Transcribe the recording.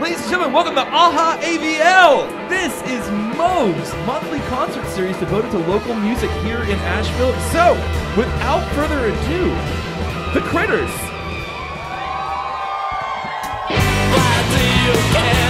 Ladies and gentlemen, welcome to AHA AVL! This is Moog's monthly concert series devoted to local music here in Asheville. So, without further ado, The Critters! Why do you care?